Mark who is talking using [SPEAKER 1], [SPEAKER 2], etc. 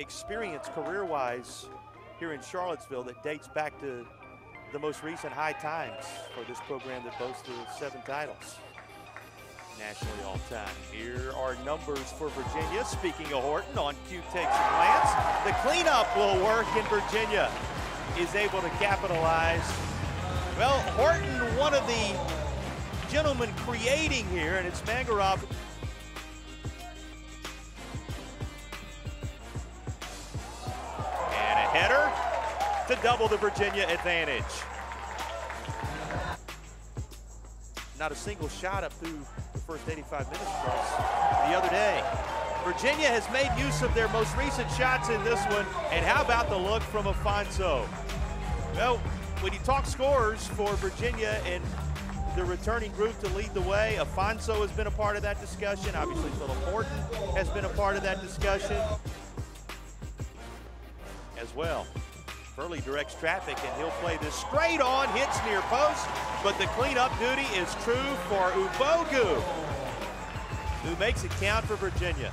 [SPEAKER 1] experience career-wise here in Charlottesville that dates back to the most recent high times for this program that boasts the seven titles nationally all time. Here are numbers for Virginia. Speaking of Horton, on cue takes a glance. The cleanup will work in Virginia. Is able to capitalize. Well, Horton, one of the gentlemen creating here, and it's Mangarov to double the Virginia advantage. Not a single shot up through the first 85 minutes for the other day. Virginia has made use of their most recent shots in this one, and how about the look from Afonso? Well, when you talk scores for Virginia and the returning group to lead the way, Afonso has been a part of that discussion. Obviously, Philip Horton has been a part of that discussion as well. Furley directs traffic and he'll play this straight on, hits near post, but the cleanup duty is true for Ubogu, who makes it count for Virginia.